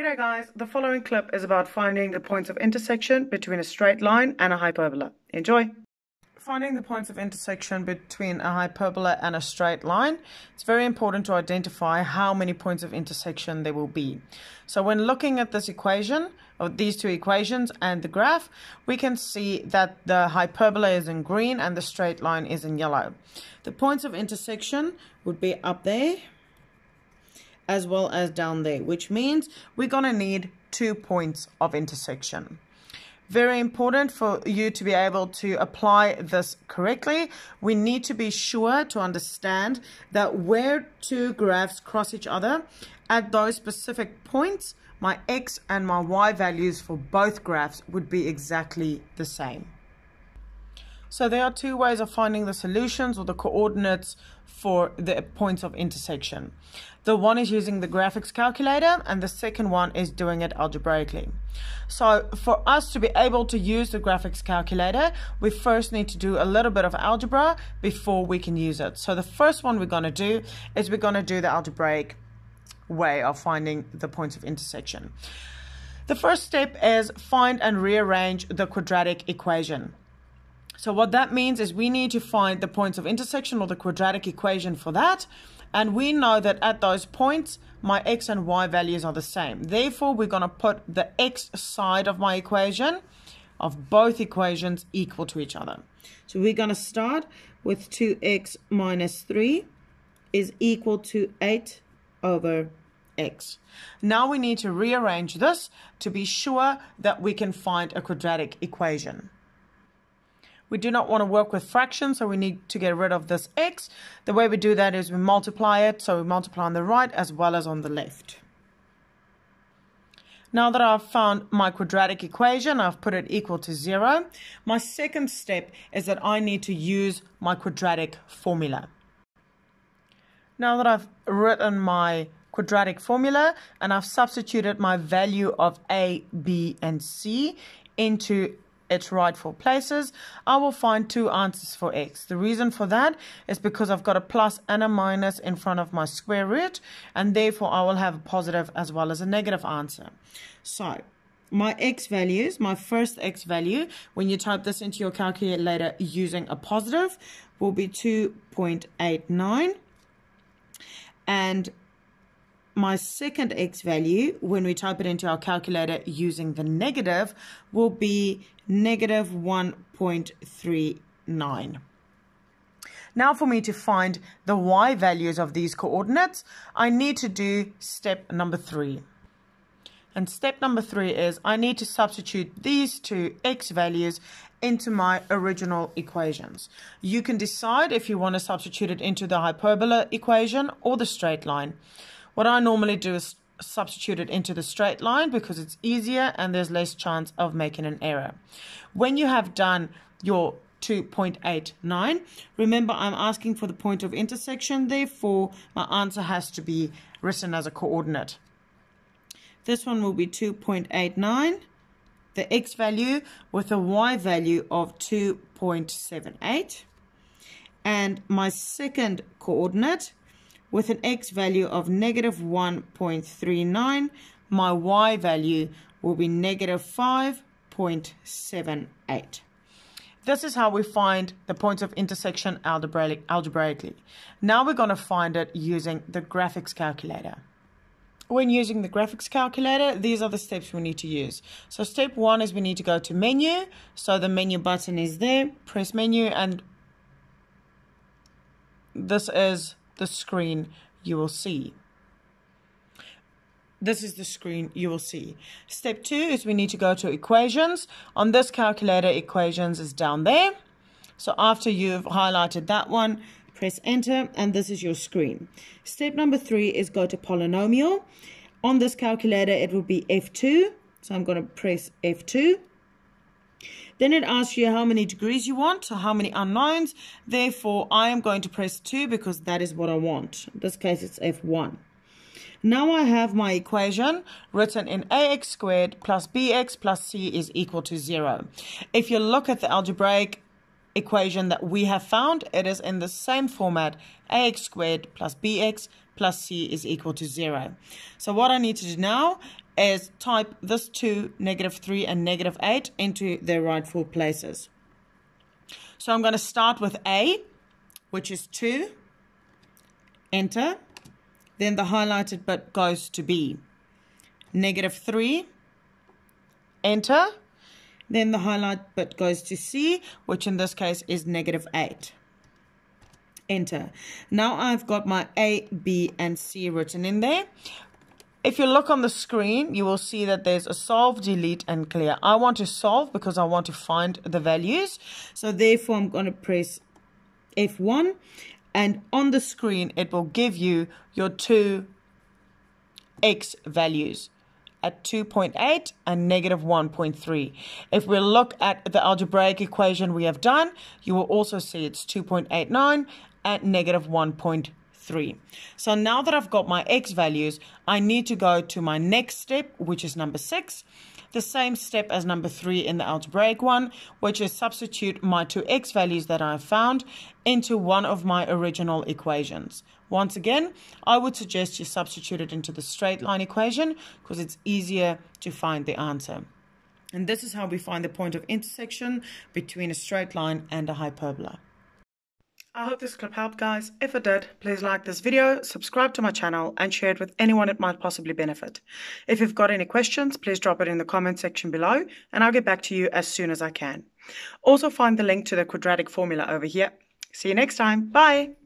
G'day guys, the following clip is about finding the points of intersection between a straight line and a hyperbola. Enjoy! Finding the points of intersection between a hyperbola and a straight line, it's very important to identify how many points of intersection there will be. So when looking at this equation, or these two equations and the graph, we can see that the hyperbola is in green and the straight line is in yellow. The points of intersection would be up there as well as down there, which means we're going to need two points of intersection. Very important for you to be able to apply this correctly. We need to be sure to understand that where two graphs cross each other at those specific points, my x and my y values for both graphs would be exactly the same. So there are two ways of finding the solutions or the coordinates for the points of intersection. The one is using the graphics calculator and the second one is doing it algebraically. So for us to be able to use the graphics calculator, we first need to do a little bit of algebra before we can use it. So the first one we're going to do is we're going to do the algebraic way of finding the points of intersection. The first step is find and rearrange the quadratic equation. So what that means is we need to find the points of intersection or the quadratic equation for that. And we know that at those points, my x and y values are the same. Therefore, we're going to put the x side of my equation of both equations equal to each other. So we're going to start with 2x minus 3 is equal to 8 over x. Now we need to rearrange this to be sure that we can find a quadratic equation. We do not want to work with fractions, so we need to get rid of this x. The way we do that is we multiply it, so we multiply on the right as well as on the left. Now that I've found my quadratic equation, I've put it equal to 0. My second step is that I need to use my quadratic formula. Now that I've written my quadratic formula and I've substituted my value of a, b, and c into its rightful places, I will find two answers for x. The reason for that is because I've got a plus and a minus in front of my square root, and therefore I will have a positive as well as a negative answer. So, my x values, my first x value, when you type this into your calculator using a positive, will be 2.89. And my second x value, when we type it into our calculator using the negative, will be negative 1.39. Now for me to find the y values of these coordinates, I need to do step number three. And step number three is I need to substitute these two x values into my original equations. You can decide if you want to substitute it into the hyperbola equation or the straight line. What I normally do is substitute it into the straight line because it's easier and there's less chance of making an error. When you have done your 2.89, remember I'm asking for the point of intersection, therefore my answer has to be written as a coordinate. This one will be 2.89, the x value with a y value of 2.78, and my second coordinate with an x value of negative 1.39, my y value will be negative 5.78. This is how we find the points of intersection algebraic, algebraically. Now we're going to find it using the graphics calculator. When using the graphics calculator, these are the steps we need to use. So step one is we need to go to menu. So the menu button is there, press menu and this is the screen you will see. This is the screen you will see. Step two is we need to go to equations. On this calculator, equations is down there. So after you've highlighted that one, press enter and this is your screen. Step number three is go to polynomial. On this calculator, it will be F2. So I'm going to press F2. Then it asks you how many degrees you want, how many unknowns. Therefore, I am going to press 2 because that is what I want. In this case, it's F1. Now I have my equation written in ax squared plus bx plus c is equal to 0. If you look at the algebraic equation that we have found, it is in the same format, ax squared plus bx plus c is equal to 0. So what I need to do now is type this 2, negative 3, and negative 8 into their rightful places. So I'm going to start with A, which is 2, enter. Then the highlighted bit goes to B. Negative 3, enter. Then the highlight bit goes to C, which in this case is negative 8 enter. Now I've got my A, B, and C written in there. If you look on the screen, you will see that there's a solve, delete, and clear. I want to solve because I want to find the values. So therefore, I'm going to press F1. And on the screen, it will give you your two X values at 2.8 and negative 1.3. If we look at the algebraic equation we have done, you will also see it's 2.89 at negative 1.3. So now that I've got my x values, I need to go to my next step, which is number 6. The same step as number 3 in the algebraic one, which is substitute my two x values that I found into one of my original equations. Once again, I would suggest you substitute it into the straight line equation because it's easier to find the answer. And this is how we find the point of intersection between a straight line and a hyperbola. I hope this clip helped guys. If it did, please like this video, subscribe to my channel and share it with anyone it might possibly benefit. If you've got any questions, please drop it in the comment section below and I'll get back to you as soon as I can. Also find the link to the quadratic formula over here. See you next time. Bye!